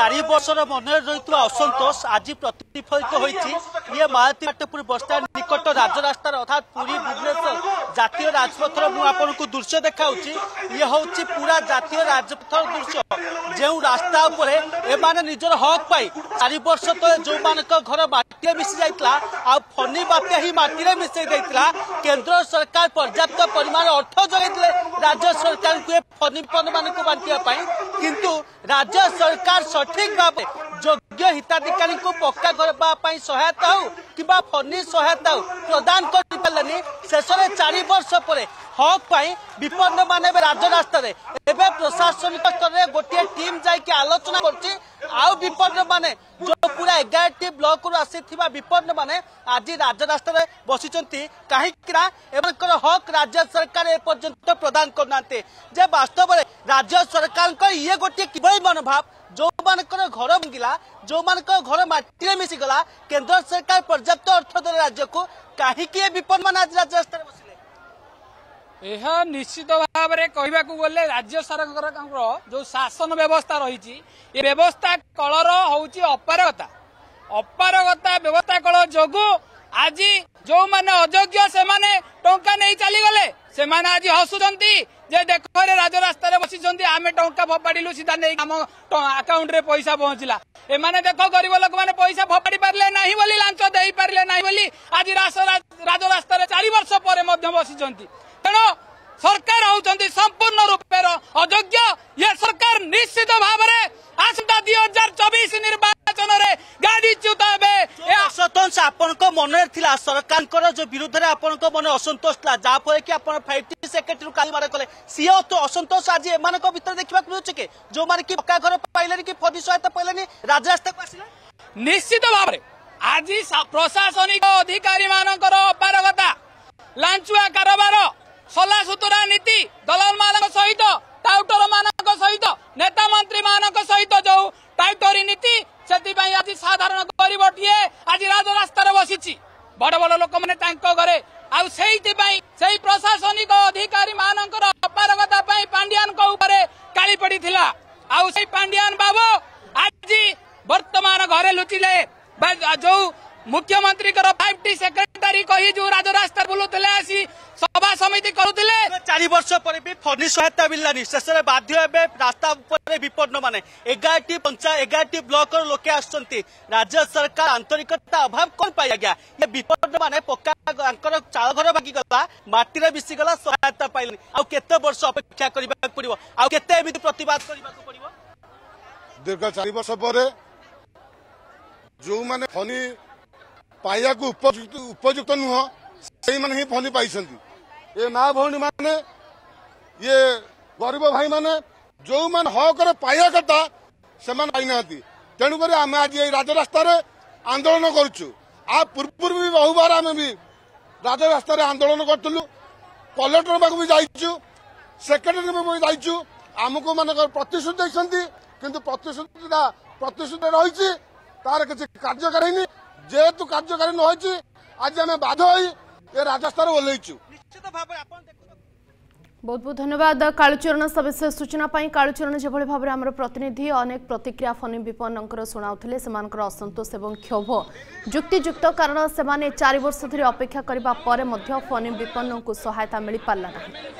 চারি বর্ষর মনে রয়েছে অসন্তোষ আজ প্রতিফলিত হয়েছে ইয়ে মালতী পাটপুর বসস্ট্যান্ড নিকট রাজরাস্তার অর্থাৎ পুরী ভুবনেশ্বর জাতীয় ରାଜପଥର ମୁଁ ଆପଣଙ୍କୁ ଦୃଶ୍ୟ ଦେଖାଉଛି ଇଏ ହେଉଛି ପୁରା ଜାତୀୟ ରାଜପଥର ଦୃଶ୍ୟ ଯେଉଁ ରାସ୍ତା ଉପରେ ଏମାନେ ନିଜର ହକ୍ ପାଇଁ ଚାରି ବର୍ଷ ତଳେ ଯେଉଁମାନଙ୍କ ଘର ମାଟିରେ ମିଶି ଯାଇଥିଲା ଆଉ ଫନି ବାତ୍ୟା ହିଁ ମାଟିରେ ମିଶାଇ ଦେଇଥିଲା କେନ୍ଦ୍ର ସରକାର ପର୍ଯ୍ୟାପ୍ତ ପରିମାଣ ଅର୍ଥ ଯୋଗାଇଥିଲେ ରାଜ୍ୟ ସରକାରଙ୍କୁ ଏ ଫନି ମାନଙ୍କୁ ବାଣ୍ଟିବା ପାଇଁ କିନ୍ତୁ ରାଜ୍ୟ ସରକାର ସଠିକ୍ ଭାବେ ଯୋଗ୍ୟ ହିତାଧିକାରୀଙ୍କୁ ପକ୍କା ଘର ପାଇବା ପାଇଁ ସହାୟତା ହଉ କିମ୍ବା ଫନି ସହାୟତା ହଉ ପ୍ରଦାନ କରିପାରିଲେନି ଶେଷରେ ଚାରି ବର୍ଷ ପରେ ହକ୍ ପାଇଁ ବିପନ୍ନମାନେ ଏବେ ରାଜରାସ୍ତାରେ ଏବେ ପ୍ରଶାସନିକ ସ୍ତରରେ ଗୋଟିଏ ଟିମ୍ ଯାଇକି ଆଲୋଚନା କରୁଛି ଆଉ ବିପନ୍ନମାନେ ଯୋଉ ପୁରା ଏଗାରଟି ବ୍ଲକରୁ ଆସିଥିବା ବିପନ୍ନମାନେ ଆଜି ରାଜରାସ୍ତାରେ ବସିଛନ୍ତି କାହିଁକି ନା ଏମାନଙ୍କର ହକ୍ ରାଜ୍ୟ ସରକାର ଏପର୍ଯ୍ୟନ୍ତ ପ୍ରଦାନ କରୁନାହାନ୍ତି ଯେ ବାସ୍ତବରେ ରାଜ୍ୟ ସରକାରଙ୍କ ଇଏ ଗୋଟିଏ କିଭଳି ମନୋଭାବ ଯେଉଁମାନଙ୍କର ଘର ଭାଙ୍ଗିଲା ଯେଉଁମାନଙ୍କ ଘର ମାଟିରେ ମିଶିଗଲା କେନ୍ଦ୍ର ସରକାର ପର୍ଯ୍ୟାପ୍ତ ଅର୍ଥ ଦେଲେ ରାଜ୍ୟକୁ କାହିଁକି ଏ ବିପନ୍ନମାନେ ଆଜି ରାଜରାସ୍ତାରେ ବସିଲେ ଏହା ନିଶ୍ଚିତ ଭାବରେ କହିବାକୁ ଗଲେ ରାଜ୍ୟ ସରକାରଙ୍କର ଯେଉଁ ଶାସନ ବ୍ୟବସ୍ଥା ରହିଛି ଏ ବ୍ୟବସ୍ଥା କଳର ହେଉଛି ଅପାରଗତା ଅପାରଗତା ବ୍ୟବସ୍ଥା କଳ ଯୋଗୁଁ ଆଜି ଯେଉଁମାନେ ଅଯୋଗ୍ୟ ସେମାନେ ଟଙ୍କା ନେଇ ଚାଲିଗଲେ ସେମାନେ ଆଜି ହସୁଛନ୍ତି ଯେ ଦେଖରେ ରାଜରାସ୍ତାରେ ବସିଛନ୍ତି ଆମେ ଟଙ୍କା ଫୋପାଡ଼ିଲୁ ସିଧା ନେଇ ଆମ ଆକାଉଣ୍ଟରେ ପଇସା ପହଞ୍ଚିଲା ଏମାନେ ଦେଖ ଗରିବ ଲୋକମାନେ ପଇସା ଫୋପାଡ଼ି ପାରିଲେ ନାହିଁ ବୋଲି ଲାଞ୍ଚ ଦେଇପାରିଲେ ନାହିଁ ବୋଲି ଆଜି ରାଜରାସ୍ତା ଚାରି ବର୍ଷ ପରେ ମଧ୍ୟ ବସିଛନ୍ତି ତେଣୁ ସରକାର ହେଉଛନ୍ତି ସମ୍ପୂର୍ଣ୍ଣ ରୂପେର ଅଯୋଗ୍ୟ ଏ ସରକାର ନିଶ୍ଚିତ ଭାବରେ ଆସନ୍ତା ଦୁଇ ହଜାର ଚବିଶ ନିର୍ବାଚନରେ ଗାଦିଚ୍ୟୁତ ହେବେ ଅସନ୍ତୋଷ ଆପଣଙ୍କ ମନରେ ଥିଲା ସରକାରଙ୍କର ଯୋଉ ବିରୁଦ୍ଧରେ ଆପଣଙ୍କ ମନେ ଅସନ୍ତୋଷ ଥିଲା ଯାହାଫଳରେ କି ଆପଣ ଫାଇଭ୍ ସେକ୍ରେଟାରୀ କାଲିମାର କଲେ ସିଏ ତ ଅସନ୍ତୋଷ ଆଜି ଏମାନଙ୍କ ଭିତରେ ଦେଖିବାକୁ ମିଳୁଛି କି ଯୋଉମାନେ କି ପକ୍କା ଘର ପାଇଲେନି କି ଫଦି ସହାୟତା ପାଇଲେନି ରାଜରାସ୍ତାକୁ ଆସିଲେ ନିଶ୍ଚିତ ଭାବରେ ଆଜି ପ୍ରଶାସନିକ ଅଧିକାରୀ ଛଞ୍ଚୁଆ କାରବାର ସଲାସୁତୁରା ନୀତି ଦଲାଲ ମାନଙ୍କ ସହିତ ଟାଉଟର ମାନଙ୍କ ସହିତ ନେତା ମନ୍ତ୍ରୀ ମାନଙ୍କ ସହିତ ଯୋଉ ଟାଇଟରୀ ନୀତି ସେଥିପାଇଁ ଆଜି ସାଧାରଣ ଗରିବଟିଏ ଆଜି ରାଜରାସ୍ତାରେ ବସିଛି ବଡ ବଡ ଲୋକମାନେ ତାଙ୍କ ଘରେ ଆଉ ସେଇଥିପାଇଁ ସେଇ ପ୍ରଶାସନିକ ଅଧିକାରୀ ମାନଙ୍କର ଅପାରଗତା ପାଇଁ ପାଣ୍ଡିଆନଙ୍କ ଉପରେ କାଳି ପଡିଥିଲା ଆଉ ସେଇ ପାଣ୍ଡିଆନ ବାବୁ ଆଜି ବର୍ତ୍ତମାନ ଘରେ ଲୁଚିଲେ ଯୋଉ মুখ্যমন্ত্রীর ফাইভ সেক্রেটারি কহিছু রাজরাস্তা বুলুলে আসি সভা সমিতি করুলে চারি বর্ষ পরে বি ফনি সহায়তা মিললানি শেষে বাধ্য এবে রাস্তা উপরে বিপন্ন মানে এগারটি পঞ্চায়েত এগারটি ব্লকর লোকে আসছেন রাজ্য সরকার আন্তরিকতা অভাব কোন পাই আজ্ঞা এ বিপন্ন মানে পকা তাঙ্কর চালঘর ভাগিগলা মাটিরে মিশিগলা সহায়তা পাইলেনি আউ কেতে বর্ষ অপেক্ষা করিবাকু পড়িব আউ কেতে এমিতি প্রতিবাদ করিবাকু পড়িব দীর্ঘ চারি বর্ষ পরে যে খনি ପାଇବାକୁ ଉପଯୁକ୍ତ ନୁହଁ ସେଇମାନେ ହିଁ ଭଲି ପାଇଛନ୍ତି ଏ ମା ଭଉଣୀମାନେ ଇଏ ଗରିବ ଭାଇମାନେ ଯେଉଁମାନେ ହକର ପାଇବା କଥା ସେମାନେ ପାଇନାହାନ୍ତି ତେଣୁକରି ଆମେ ଆଜି ଏଇ ରାଜରାସ୍ତାରେ ଆନ୍ଦୋଳନ କରୁଛୁ ଆ ପୂର୍ବରୁ ବି ବହୁବାର ଆମେ ବି ରାଜରାସ୍ତାରେ ଆନ୍ଦୋଳନ କରିଥିଲୁ କଲେକ୍ଟର ପାଖକୁ ବି ଯାଇଛୁ ସେକ୍ରେଟାରୀ ପାଖକୁ ବି ଯାଇଛୁ ଆମକୁ ମାନଙ୍କର ପ୍ରତିଶ୍ରୁତି ଦେଇଛନ୍ତି କିନ୍ତୁ ପ୍ରତିଶ୍ରୁତିଟା ପ୍ରତିଶ୍ରୁତି ରହିଛି ତାର କିଛି କାର୍ଯ୍ୟକାରୀ ହେଇନି ଯେହେତୁ କାର୍ଯ୍ୟକାରୀ ନ ହୋଇଛି ଆଜି ଆମେ ବାଧ୍ୟ ହୋଇ ଏ ରାଜସ୍ଥାନ ଓହ୍ଲେଇଛୁ ନିଶ୍ଚିତ ଭାବରେ ଆପଣ ବହୁତ ବହୁତ ଧନ୍ୟବାଦ କାଳୁଚରଣ ସବିଶେଷ ସୂଚନା ପାଇଁ କାଳୁଚରଣ ଯେଭଳି ଭାବରେ ଆମର ପ୍ରତିନିଧି ଅନେକ ପ୍ରତିକ୍ରିୟା ଫନି ବିପନ୍ନଙ୍କର ଶୁଣାଉଥିଲେ ସେମାନଙ୍କର ଅସନ୍ତୋଷ ଏବଂ କ୍ଷୋଭ ଯୁକ୍ତିଯୁକ୍ତ କାରଣ ସେମାନେ ଚାରି ବର୍ଷ ଧରି ଅପେକ୍ଷା କରିବା ପରେ ମଧ୍ୟ ଫନି ବିପନ୍ନଙ୍କୁ ସହାୟତା ମିଳିପାରିଲା ନାହିଁ